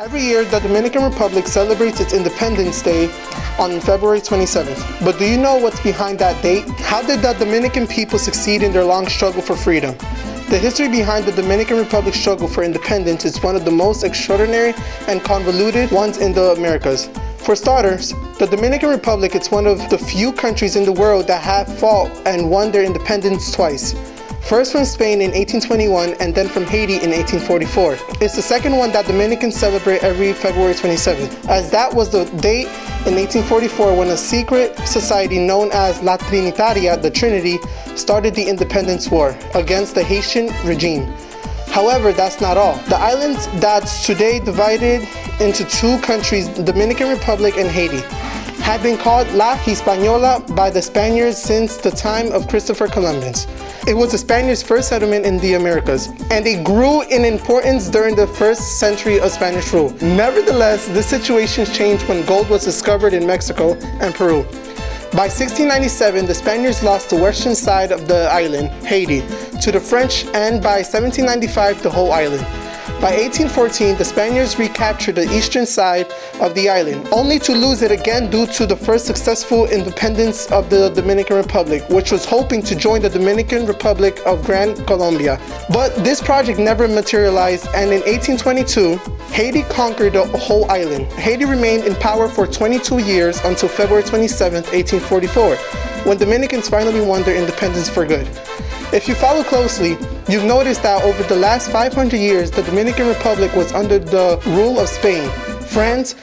Every year, the Dominican Republic celebrates its Independence Day on February 27th. But do you know what's behind that date? How did the Dominican people succeed in their long struggle for freedom? The history behind the Dominican Republic's struggle for independence is one of the most extraordinary and convoluted ones in the Americas. For starters, the Dominican Republic is one of the few countries in the world that have fought and won their independence twice first from Spain in 1821 and then from Haiti in 1844. It's the second one that Dominicans celebrate every February 27th, as that was the date in 1844 when a secret society known as La Trinitaria, the Trinity, started the independence war against the Haitian regime. However, that's not all. The island that's today divided into two countries, Dominican Republic and Haiti, had been called La Hispaniola by the Spaniards since the time of Christopher Columbus. It was the Spaniards' first settlement in the Americas, and it grew in importance during the first century of Spanish rule. Nevertheless, the situation changed when gold was discovered in Mexico and Peru. By 1697, the Spaniards lost the western side of the island, Haiti, to the French, and by 1795, the whole island. By 1814, the Spaniards recaptured the eastern side of the island, only to lose it again due to the first successful independence of the Dominican Republic, which was hoping to join the Dominican Republic of Gran Colombia. But this project never materialized, and in 1822, Haiti conquered the whole island. Haiti remained in power for 22 years until February 27, 1844, when Dominicans finally won their independence for good. If you follow closely, you've noticed that over the last 500 years, the Dominican Republic was under the rule of Spain, France,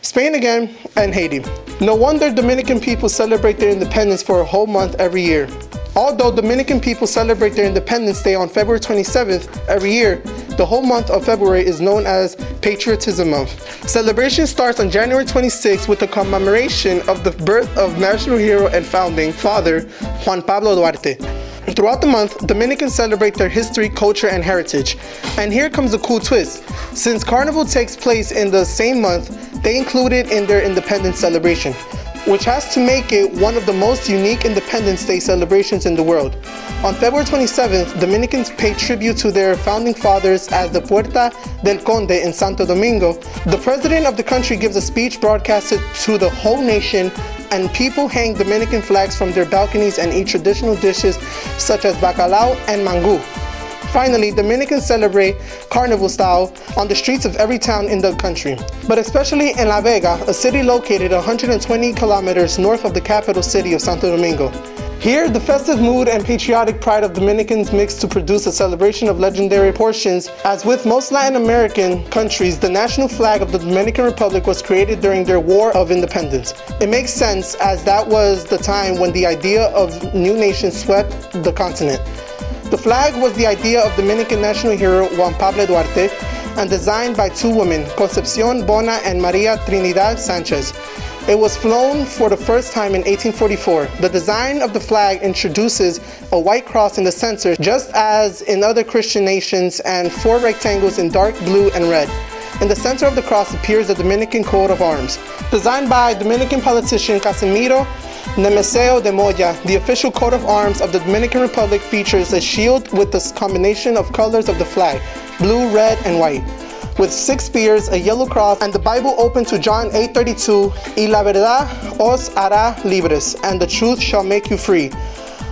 Spain again, and Haiti. No wonder Dominican people celebrate their independence for a whole month every year. Although Dominican people celebrate their Independence Day on February 27th every year, the whole month of February is known as Patriotism Month. Celebration starts on January 26th with the commemoration of the birth of national hero and founding father Juan Pablo Duarte. Throughout the month, Dominicans celebrate their history, culture, and heritage. And here comes a cool twist. Since Carnival takes place in the same month, they include it in their independence celebration, which has to make it one of the most unique Independence Day celebrations in the world. On February 27th, Dominicans pay tribute to their founding fathers at the Puerta del Conde in Santo Domingo. The president of the country gives a speech broadcasted to the whole nation and people hang Dominican flags from their balconies and eat traditional dishes such as bacalao and mango. Finally, Dominicans celebrate carnival style on the streets of every town in the country, but especially in La Vega, a city located 120 kilometers north of the capital city of Santo Domingo. Here, the festive mood and patriotic pride of Dominicans mix to produce a celebration of legendary portions. As with most Latin American countries, the national flag of the Dominican Republic was created during their War of Independence. It makes sense as that was the time when the idea of new nations swept the continent. The flag was the idea of Dominican national hero Juan Pablo Duarte and designed by two women, Concepcion Bona and Maria Trinidad Sanchez. It was flown for the first time in 1844. The design of the flag introduces a white cross in the center, just as in other Christian nations, and four rectangles in dark blue and red. In the center of the cross appears the Dominican coat of arms. Designed by Dominican politician Casimiro Nemesio de Moya, the official coat of arms of the Dominican Republic features a shield with the combination of colors of the flag, blue, red, and white with six spears, a yellow cross, and the Bible open to John 8:32, Y la verdad os hará libres, and the truth shall make you free.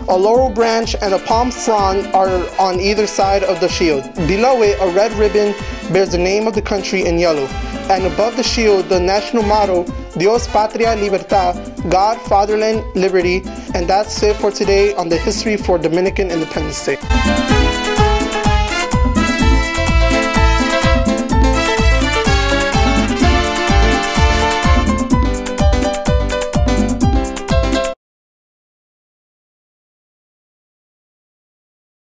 A laurel branch and a palm frond are on either side of the shield. Below it, a red ribbon bears the name of the country in yellow. And above the shield, the national motto, Dios, Patria, Libertad, God, Fatherland, Liberty. And that's it for today on the History for Dominican Independence Day.